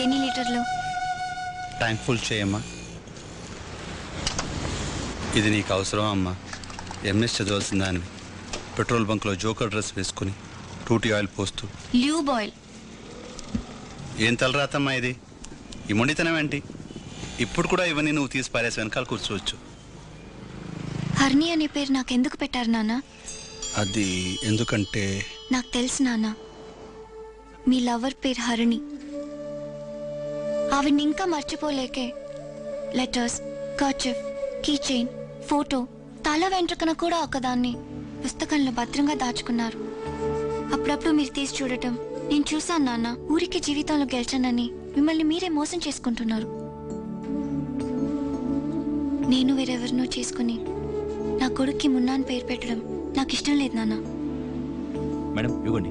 ఎన్ని లీటర్లు? Tank full చేయమ్మా. ఇది నీకు అవసరం అమ్మా. ఎంఎస్ చదవాల్సిన దానివి. పెట్రోల్ బంక్లో జోకర్ డ్రెస్ వేసుకుని టూటీ ఆయిల్ పోస్తూ. ల్యూబ్ ఆయిల్ ఏం తలరాతమ్మా ఇది? ఈ మొండితనం ఏంటి? ఇప్పుడు కూడా ఇవన్నీ నువ్వు తీసి పారేసి వెనకాల కూర్చోవచ్చు. హర్ని అనే పేరు నాకెందుకు పెట్టారు నాన్న? అది ఎందుకంటే నాకు తెలుసు నాన్న. మీ లవర్ పేరు హరిణి ఆవిడ్ని ఇంకా మర్చిపోలేకే. Letters kerchief key chain photo తల వెంట్రుకన కూడా ఒకదాన్ని పుస్తకంలో భద్రంగా దాచుకున్నారు. అప్పుడప్పుడు మీరు తీసి చూడటం. నేను చూశాను నాన్న ఊరికి జీవితంలో గెలిచానని మిమ్మల్ని మీరే మోసం చేసుకుంటున్నారు. నేను వేరెవరినో చేసుకుని నా కొడుక్కి మున్నాని పేరు పెట్టడం నాకు ఇష్టం లేదు నాన్న. మేడం ఇవ్వండి.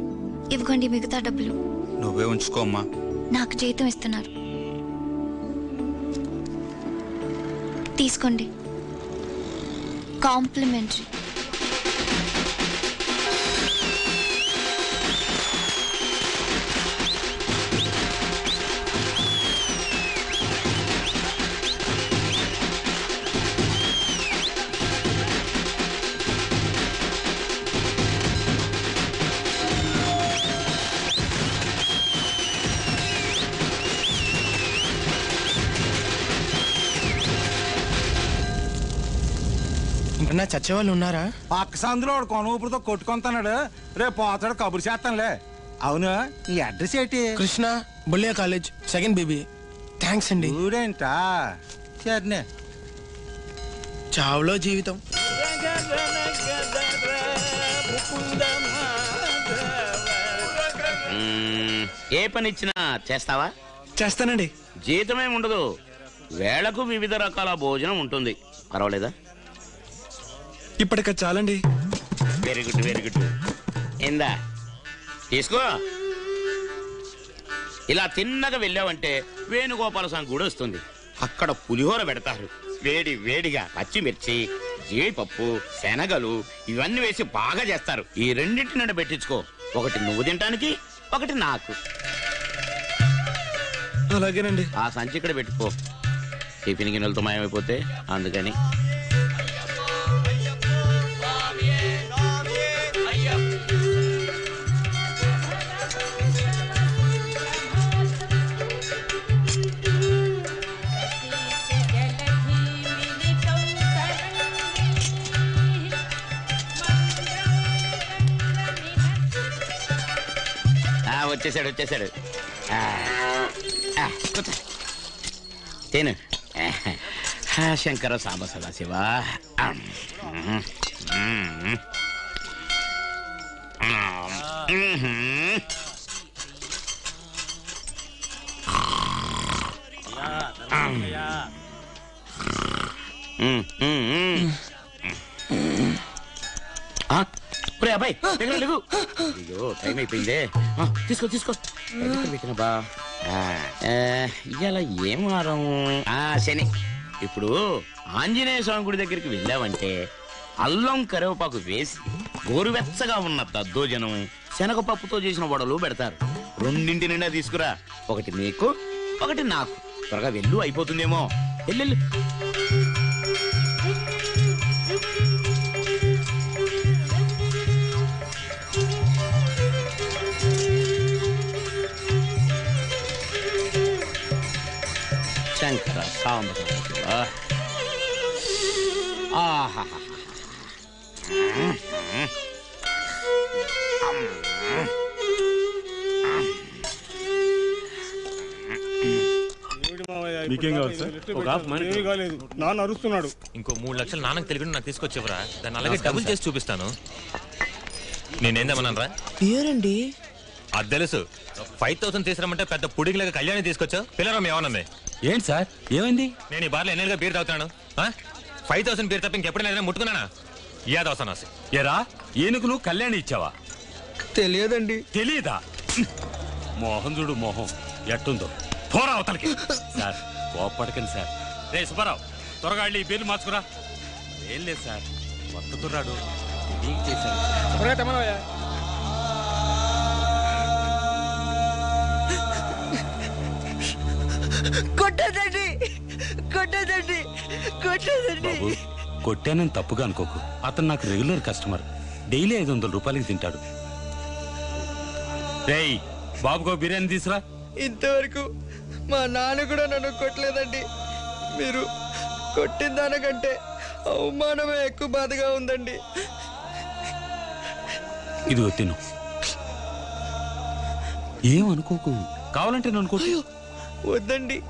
ఇవ్వండి మిగతా డబ్బులు. నువ్వే ఉంచుకో అమ్మా. నాకు జీతం ఇస్తున్నారు. తీసుకోండి. కాంప్లిమెంటరీ. ఇంకన్నా చచ్చే వాళ్ళు ఉన్నారా? పక్క సందులో వాడు కొన ఊపిరితో కొట్టుకుంటున్నాడు. రేపు పోతాడు కబురు చేస్తానులే. అవును ఈ అడ్రస్ ఏంటి? Krishna Bullayya college second BB. Thanks అండి. ఊరేంటా సరేనే చావులో జీవితం. మ్మ్, ఏ పని ఇచ్చినా చేస్తావా? చేస్తానండి. జీతమే ఉండదు. వేళకు వివిధ రకాల భోజనం ఉంటుంది. పర్వాలేదా? ఇప్పటికి చాలండి. వెరీ గుడ్ వెరీ గుడ్ ఏందా తీసుకో. ఇలా తిన్నగా వెళ్ళావంటే వేణుగోపాల స్వామి గుడి వస్తుంది. అక్కడ పులిహోర పెడతారు. వేడి వేడిగా పచ్చిమిర్చి జీడిపప్పు శనగలు ఇవన్నీ వేసి బాగా చేస్తారు. ఈ రెండింటి నుండి పెట్టించుకో. ఒకటి నువ్వు తినటానికి ఒకటి నాకు. అలాగేనండి. ఆ సంచి ఇక్కడ పెట్టుకో. టిఫిన్ గిన్నెలతో మాయమైపోతే అందుకని. వచ్చేసాడు వచ్చేసాడు. ఆ, తిను. శంకర సాంబ సదాశివ. ఆ ఒరే అబ్బాయి దగ్గర లేవు. అయ్యో టైం అయిపోయిందే. ఆ, తీసుకో తీసుకో. ఎక్కడ పెట్టిన బా. ఆ, ఆ, ఇవాళ ఏం వారం? ఆ శని. ఇప్పుడు ఆంజనేయ స్వామి గుడి దగ్గరికి వెళ్ళావంటే అల్లం కరివేపాకు వేసి గోరువెచ్చగా ఉన్న దద్దోజనం శనగపప్పుతో చేసిన వడలు పెడతారు. రెండింటి నిండా తీసుకురా. ఒకటి నీకు ఒకటి నాకు. త్వరగా వెళ్ళు అయిపోతుందేమో. వెళ్ళు సాంబ శివ ఆహా మీకేం కావాలి సార్? ఒక హాఫ్ మనీ నాన్న అరుస్తున్నాడు. ఇంకో మూడు లక్షలు నాన్నకు తెలియకుండా నాకు తీసుకొచ్చేవరా? దాన్ని అలాగే డబుల్ చేసి చూపిస్తాను. నేనేందేమన్నాను రా ఏరండి అది తెలుసు. ఫైవ్ థౌసండ్ తీసుకురమ్మంటే పెద్ద పుడిగిలాగా కళ్యాణి తీసుకొచ్చావు? పిల్లరా ఏమన్నది ఏంటి సార్? ఏమైంది? నేను ఈ బార్లో ఎన్నేళ్ళుగా బీర్ తాగుతున్నాను. ఫైవ్ థౌసండ్ బీర్ తప్ప ఇంకెప్పుడైనా ఏదైనా ముట్టుకున్నానా? ఏ దోసన ఎరా ఏనుగులు కళ్యాణి ఇచ్చావా? తెలియదండి. తెలీదా? మోహన్ చూడు మోహం. ఎట్టుందో. పోరా అవతలకి. సార్ కోపడకండి సార్. రే సుబ్బారావు త్వరగా వెళ్ళి ఈ బిల్లు మార్చుకురా. ఏం లేదు సార్ కొత్త కుర్రాడు తెలియక చేశాడు కొట్టదండి. కొట్టదండి. కొట్టదండి. బాబు కొట్టానని తప్పుగా అనుకోకు. అతను నాకు రెగ్యులర్ కస్టమర్. డైలీ ఐదు వందల రూపాయలకి తింటాడు. రేయ్ బాబుకో బిర్యానీ తీసురా. ఇంతవరకు మా నాన్న కూడా నన్ను కొట్టలేదండి. మీరు కొట్టిన దానికంటే అవమానమే ఎక్కువ బాధగా ఉందండి. ఇదిగో తిను. ఏం అనుకోకు కావాలంటే నన్ను కొట్టు. వద్దండి.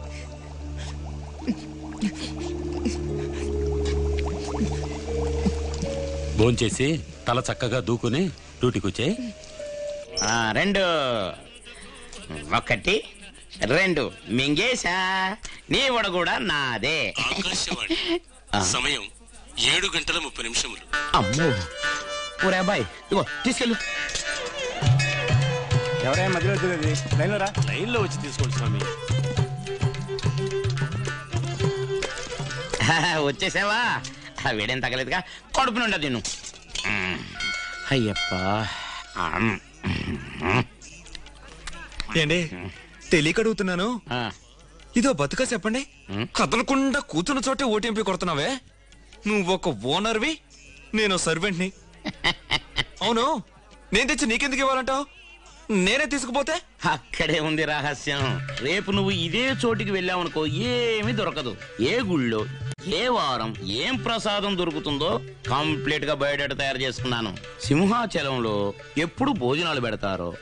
భోంచేసి తల చక్కగా దూకుని డ్యూటీకి వచ్చాయి. ఆ, రెండు. ఒకటి రెండు. మింగేశా నీ వడ కూడా నాదే. ఆకాశవాణి. సమయం ఏడు గంటల ముప్పై నిమిషములు. అమ్మో. ఊరే అబ్బాయి ఇగో తీసుకెళ్ళు. ఎవరైనా మధ్యలో లైన్లో రా. లైన్లో వచ్చి తీసుకోండి స్వామి. వచ్చేసావా? ఆ, వేడేం తగలేదుగా కడుపు నుండా తిను. అయ్యప్ప. ఏండి తెలియక అడుగుతున్నాను. ఇదో బతుక చెప్పండి? కదలకుండా కూతున్న చోటే ఓటీఎంపీ కొడుతున్నావే? నువ్వు ఒక ఓనర్వి నేను సర్వెంట్ని. అవును. నేను తెచ్చి నీకెందుకు ఇవ్వాలంటావు? నేనే తీసుకుపోతే? అక్కడే ఉంది రహస్యం. రేపు నువ్వు ఇదే చోటికి వెళ్ళావనుకో ఏమీ దొరకదు. ఏ గుళ్ళో ఏ వారం ఏం ప్రసాదం దొరుకుతుందో కంప్లీట్గా బయోడేటా తయారు చేసుకున్నాను. సింహాచలంలో ఎప్పుడు భోజనాలు పెడతారో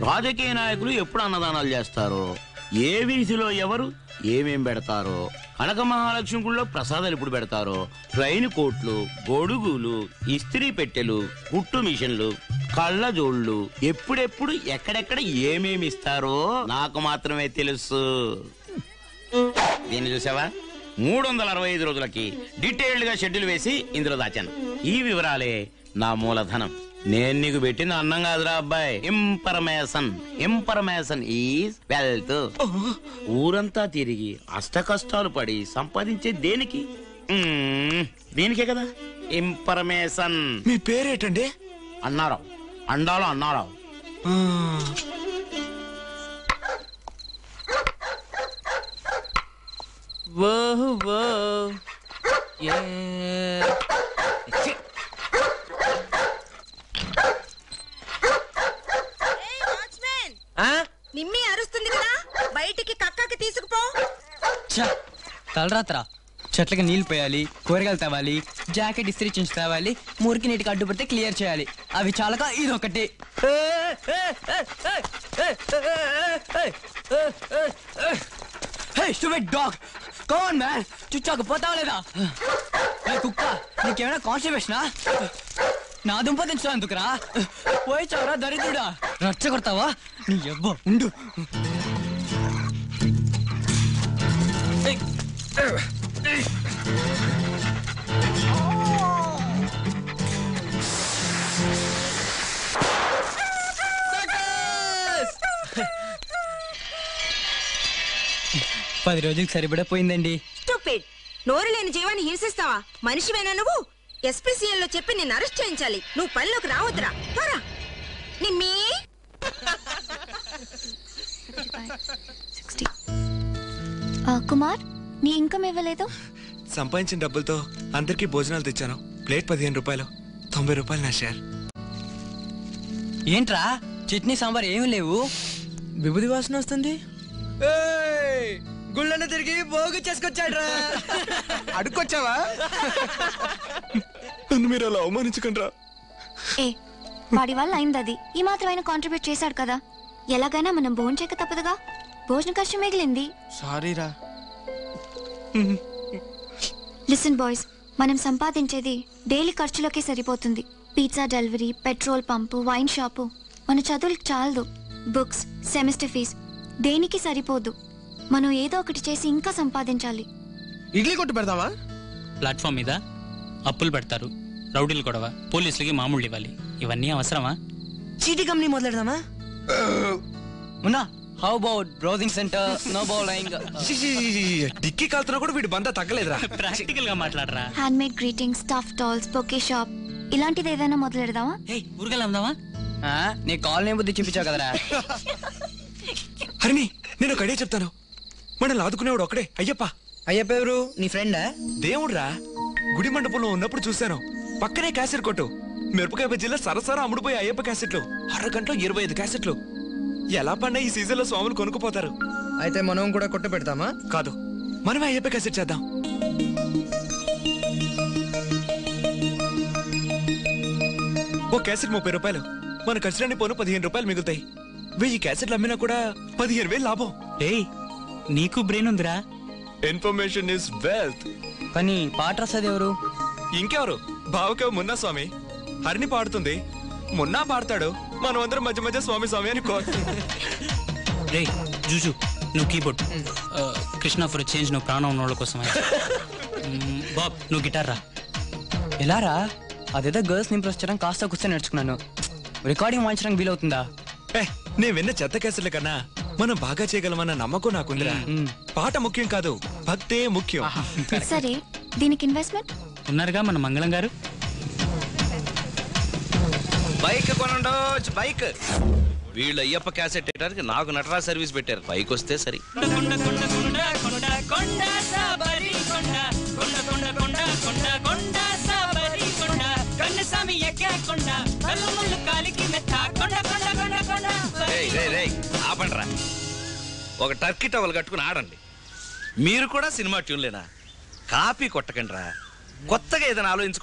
రాజకీయ నాయకులు ఎప్పుడు అన్నదానాలు చేస్తారో ఏ వీధిలో ఎవరు ఏమేం పెడతారో కనక మహాలక్ష్మి గుళ్ళో ప్రసాదాలు ఎప్పుడు పెడతారో ట్రైన్ కోట్లు గొడుగులు ఇస్త్రీ పెట్టెలు కుట్టు మిషన్లు కళ్ళజోళ్ళు ఎప్పుడెప్పుడు ఎక్కడెక్కడ ఏమేమి ఇస్తారో నాకు మాత్రమే తెలుసు. దీన్ని చూసావా? మూడు వందల అరవై ఐదు రోజులకి డీటెయిల్డ్గా షెడ్యూల్ వేసి ఇందులో దాచాను. ఈ వివరాలే నా మూలధనం. నేను నీకు పెట్టిన అన్నం కాదురా అబ్బాయి. Information information is wealth. ఊరంతా తిరిగి అష్ట కష్టాలు పడి సంపాదించే దేనికి? మ్మ్, దీనికే కదా. ఇంపర్మేషన్ మీ పేరేటండి? అన్నారావు. అండాలో అన్నారావు. ఆ, ఓ ఓ ఏ ఆ? నిమ్మి అరుస్తుంది కదా? బయటికి కక్కకి తీసుకుపో. తలరాత్రా. చెట్లకి నీళ్ళు పోయాలి కూరగాయలు తేవాలి జాకెట్ ఇస్త్రీ చించి తేవాలి మురికి నీటికి అడ్డుపడితే క్లియర్ చేయాలి. అవి చాలక ఇది ఒకటి డాగ్! కాన్ మ్యాన్ చుచ్చాకు పోతావా లేదా? కుక్క నీకేమైనా కాన్స్టిపేషనా నా దుంప తెచ్చుకో ఎందుకురా పోయి చావరా దరిద్రుడా. రచ్చ కొడతావా నీ ఎవ్వ ఉండు. Hey! పది రోజులకు సరిపడా పోయిందండి. స్టూపిడ్! నోరు లేని జీవాన్ని హింసిస్తావా? మనిషివేనా నువ్వు? ఎస్పీసీఎల్లో చెప్పి నిన్ను అరెస్ట్ చేయించాలి. నువ్వు పనిలోకి రావద్దురా. పోరా. నిమ్మి కుమార్ నీ ఇన్కమ్ ఇవ్వలేదు? సంపాదించిన డబ్బులతో అందరికీ భోజనాలు తెచ్చాను. ప్లేట్ పదిహేను రూపాయలు. తొంభై రూపాయలు నా షేర్. ఏంట్రా? చట్నీ సాంబార్ ఏమీ లేవు? విభూది వాసన వస్తుంది. గుళ్ళను తిరిగి పోగు చేసుకొచ్చాడ్రా. అడుక్కొచ్చావా? నన్ను మీరు అలా అవమానించకండ్రా. ఏ వాడి వల్ల అయింది అది ఈ మాత్రమైనా కాంట్రిబ్యూట్ చేశాడు కదా. ఎలాగైనా మనం భోజనం చేయక తప్పదుగా? భోజన కష్టం మిగిలింది. సారీరా. లిసన్ బాయ్స్ మనం సంపాదించేది డైలీ ఖర్చులకే సరిపోతుంది. Pizza delivery petrol pump wine shop మన చదువులకు చాలదు. బుక్స్ సెమిస్టర్ ఫీజ్ దేనికి సరిపోదు. మనం ఏదో ఒకటి చేసి ఇంకా సంపాదించాలి. ఇడ్లీ కొట్టు పెడతావా? ప్లాట్ఫామ్ మీద అప్పులు పెడతారు రౌడీలు గొడవ పోలీసులకి మామూలు ఇవ్వాలి. ఇవన్నీ అవసరమా? చీటీ కంపెనీ మొదలెడదామా? ఉన్నా how about browsing centre no bowling dicky కాలుతున్నా కూడా వీడి బంద తగ్గలేదురా. ప్రాక్టికల్గా మాట్లాడరా. హ్యాండ్ మేడ్ గ్రీటింగ్స్ స్టాఫ్ టాల్స్ బొకే షాప్ ఇలాంటిది ఏదైనా మొదలెడదామా? ఏయ్ అమ్దామా నీ కాల్ నేమ్ బుద్ధి చూపించావు కదరా. హరిణి నేను ఒక ఐడియా చెప్తాను. మనల్ని ఆదుకునేవాడు ఒకడే అయ్యప్ప. అయ్యప్ప ఎవరు నీ ఫ్రెండా? దేవుడ్రా. గుడి మండపంలో ఉన్నప్పుడు చూశాను. పక్కనే క్యాసెట్ కొట్టు. మిరపకాయ బజ్జీలో సరసర అమ్ముడుపోయి అయ్యప్ప క్యాసెట్లు. అరగంటలో ఇరవై ఐదు క్యాసెట్లు. ఎలా పడినా ఈ సీజన్లో స్వాములు కొనుక్కుపోతారు. అయితే మనం కూడా కొట్టు పెడతామా? కాదు. మనమే అయ్యప్ప క్యాసెట్ చేద్దాం. ఓ క్యాసెట్ ముప్పై రూపాయలు. మన ఖర్చులన్నీ పోను పదిహేను రూపాయలు మిగులుతాయి. వెయ్యి క్యాసెట్లు అమ్మినా కూడా పదిహేను వేలు లాభం. ఏయ్ నీకు బ్రెయిన్ ఉందిరా. ఇన్ఫర్మేషన్ ఇస్ వెల్త్ కానీ పాట రాసేది ఎవరు? ఇంకెవరు? బావకే మున్నా స్వామి. హరిని పాడుతుంది. మున్నా పాడతాడు. మనం అందరం మధ్య మధ్య స్వామి స్వామి అని కో రే జూజు నువ్వు కీబోర్డ్. ఆ, కృష్ణ ఫర్ చేంజ్ నువ్వు ప్రాణం ఉన్న వాళ్ళ కోసం బాబ్ నువ్వు గిటార్ రా. ఎలా రా? అదేదో గర్ల్స్ ఇంప్రెస్ చేయడం కాస్త కూర్చొని నేర్చుకున్నాను రికార్డింగ్ వాయించడానికి వీలవుతుందా? ఏ నేను విన్న చెత్త కేసుల కన్నా మనం బాగా చేయగలమన్న నమ్మకం నాకుందిరా. పాట ముఖ్యం కాదు భక్తే ముఖ్యం. సరే దీనికి ఇన్వెస్ట్మెంట్ ఉన్నారుగా మన మంగళం గారు? బైక్ కొనండోచ్ బైక్. వీళ్ళు అయ్యప్ప క్యాసెట్ పెట్టడానికి నాకు నటరాజ్ సర్వీస్ పెట్టారు. బైక్ వస్తే సరి. ఆపండ్రా. ఒక టర్కీ టవల్ కట్టుకుని ఆడండి. మీరు కూడా సినిమా ట్యూన్లేనా? కాపీ కొట్టకండి రా కొత్తగా ఏదైనా ఆలోచించుకోవడం